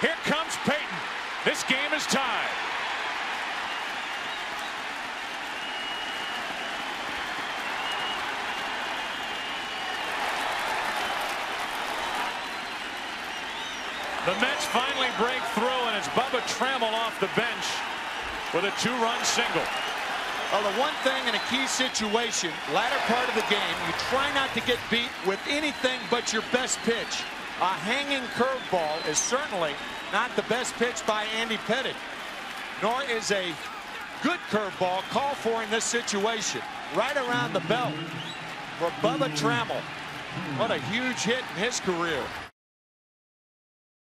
Here comes Payton. This game is tied. The Mets finally break through, and it's Bubba Trammell off the bench with a two-run single. Well, the one thing in a key situation, latter part of the game, you try not to get beat with anything but your best pitch. A hanging curveball is certainly not the best pitch by Andy Pettitte, nor is a good curveball called for in this situation. Right around the belt for Bubba Trammell. What a huge hit in his career.